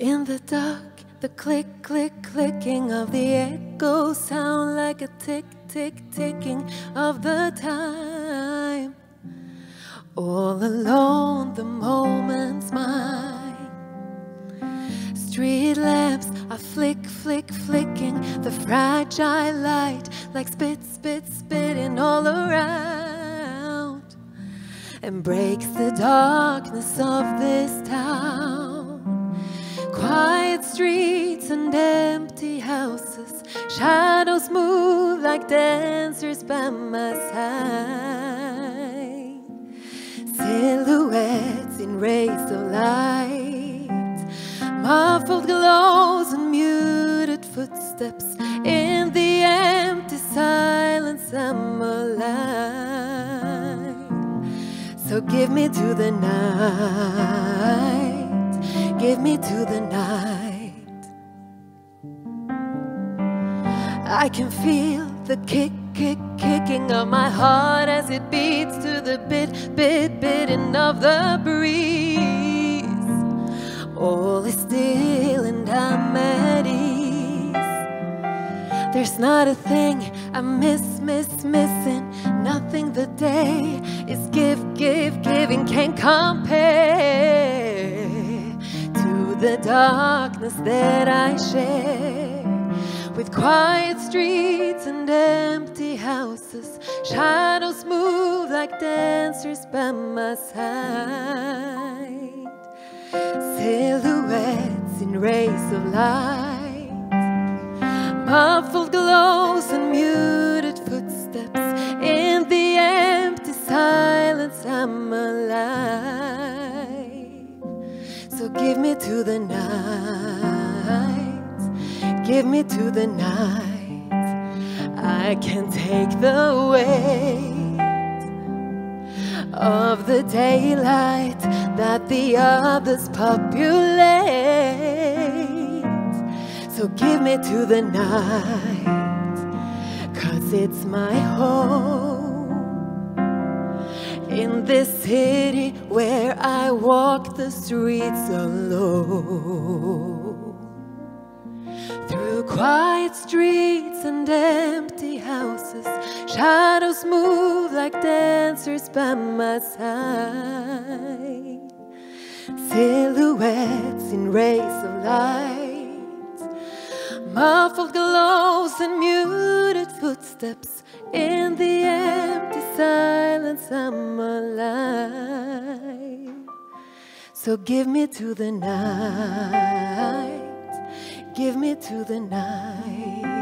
In the dark, the click, click, clicking of the echo sound like a tick, tick, ticking of the time. All alone, the moment's mine. Street lamps are flick, flick, flicking the fragile light like spit, spit, spitting all around and breaks the darkness of this town. Quiet streets and empty houses, shadows move like dancers by my side. Silhouettes in rays of light, muffled glows and muted footsteps in the empty silence. I'm alive. So give me to the night me to the night. I can feel the kick, kick, kicking of my heart as it beats to the bit, bit, biting of the breeze. All is still and I'm at ease. There's not a thing I miss, miss, missing. Nothing the day is give, give, giving can't compare the darkness that I share with quiet streets and empty houses. Shadows move like dancers by my side. Silhouettes in rays of light, muffled glows the night, give me to the night. I can take the weight of the daylight that the others populate. So give me to the night, cause it's my home in this city where I walk the streets alone. Through quiet streets and empty houses, shadows move like dancers by my side. Silhouettes in rays of light, muffled glows and muted footsteps in the I'm alive. So give me to the night, give me to the night.